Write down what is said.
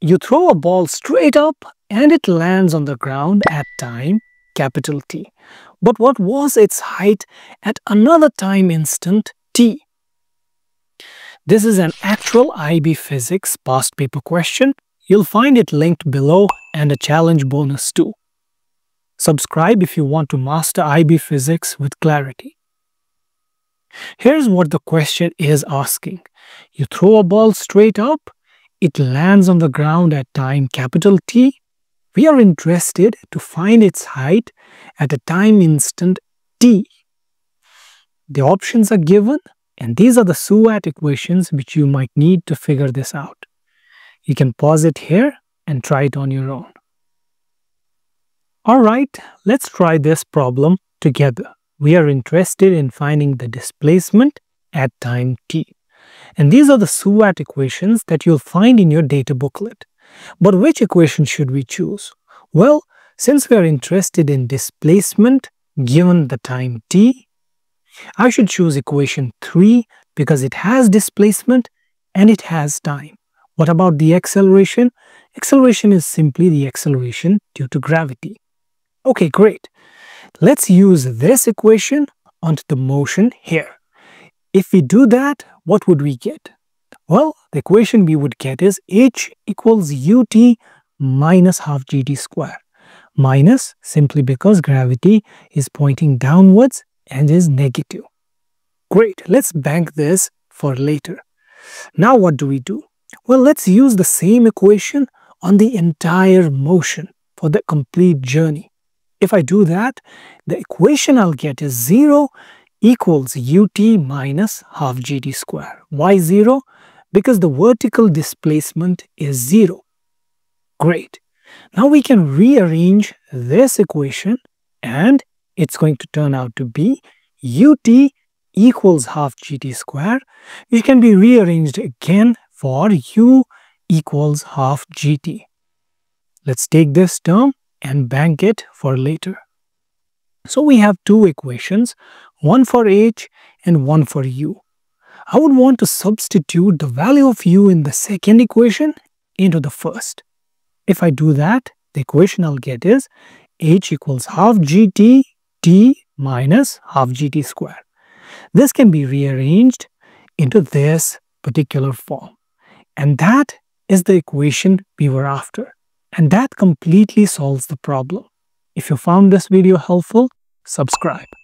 You throw a ball straight up and it lands on the ground at time capital T. But what was its height at another time instant t? This is an actual IB Physics past paper question. You'll find it linked below and a challenge bonus too. Subscribe if you want to master IB Physics with clarity. Here's what the question is asking. You throw a ball straight up, it lands on the ground at time capital T. We are interested to find its height at a time instant t. The options are given and these are the SUVAT equations which you might need to figure this out. You can pause it here and try it on your own. Alright, let's try this problem together. We are interested in finding the displacement at time t. And these are the SUVAT equations that you'll find in your data booklet. But which equation should we choose? Well, since we are interested in displacement given the time t, I should choose equation 3 because it has displacement and it has time. What about the acceleration? Acceleration is simply the acceleration due to gravity. Okay, great. Let's use this equation onto the motion here. If we do that, what would we get? Well, the equation we would get is h equals ut minus half gt square. Minus simply because gravity is pointing downwards and is negative. Great, let's bank this for later. Now what do we do? Well, let's use the same equation on the entire motion for the complete journey. If I do that, the equation I'll get is 0 equals ut minus half gt square. Why 0? Because the vertical displacement is 0. Great. Now we can rearrange this equation and it's going to turn out to be ut equals half gt square. It can be rearranged again for u equals half gt. Let's take this term and bank it for later. So we have two equations, one for h and one for u. I would want to substitute the value of u in the second equation into the first. If I do that, the equation I'll get is h equals half gt t minus half gt square. This can be rearranged into this particular form. And that is the equation we were after. And that completely solves the problem. If you found this video helpful, subscribe.